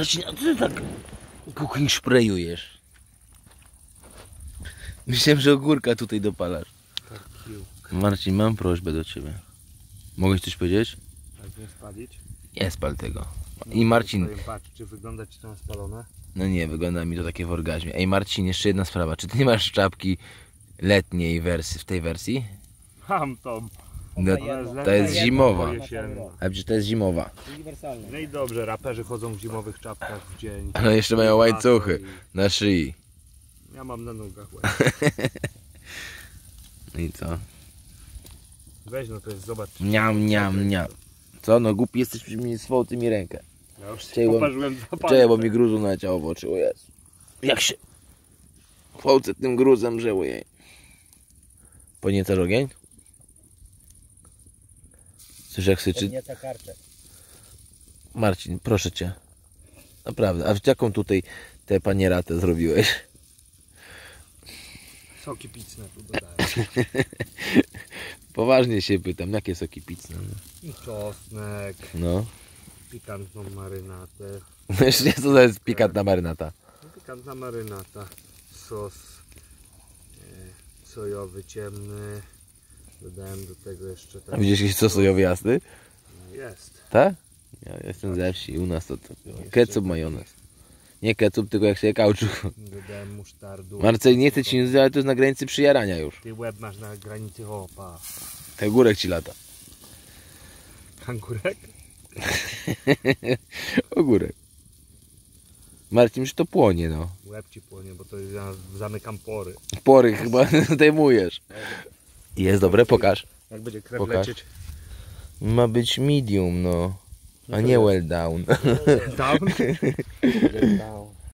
Marcin, a ty tak kuchni szprejujesz? Myślałem, że ogórka tutaj dopalasz. Marcin, mam prośbę do ciebie. Mogę coś powiedzieć? Tak nie spalić. Nie spal tego. I Marcin, patrz, czy wygląda ci to spalone? no nie, wygląda mi to takie w orgazmie. Ej Marcin, jeszcze jedna sprawa. Czy ty nie masz czapki letniej wersji, w tej wersji? Mam to. No, to jest zimowa. A przecież to jest zimowa. No i dobrze, raperzy chodzą w zimowych czapkach w dzień. Ale jeszcze mają łańcuchy na szyi. Ja mam na nogach. No i co? Weź no to jest, zobacz. Niam, niam, niam. Co? No głupi jesteś przy mnie swą tymi rękę. Ja już Czekaj, bo- poparzyłem dwa Czekaj, bo mi gruzu naleciało w oczy, o Jezu. Jak się... Chłopcy tym gruzem żałuję. Podniecasz ogień? Słyszysz jak syczy? Podnieca kartę. Marcin, proszę cię. Naprawdę, a w jaką tutaj tę panieratę zrobiłeś? Soki picne tu dodałem. Poważnie się pytam, jakie soki pizne? I czosnek, No. pikantną marynatę. No jeszcze co to jest pikantna marynata? No, pikantna marynata. Sos e, sojowy ciemny. Dodałem do tego jeszcze ten. widzisz jakiś sosojowy jasny? Jest. Tak? Ja jestem ze wsi, u nas to, to ketchup, majonez. Nie ketchup, tylko jak się kauczuk. Dodałem musztardu. Marcel, nie chcę ci nic, ale to jest na granicy przyjarania już. Ty łeb masz na granicy opa. Ten górek ci lata. Kangurek? Ogórek. Marcin, już to płonie, no. Łeb ci płonie, bo to ja zamykam pory. Pory chyba zdejmujesz. Jest dobre, pokaż. Jak będzie krew Pokaż. lecieć. Ma być medium, no. A nie well down. Down? Down.